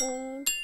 嗯。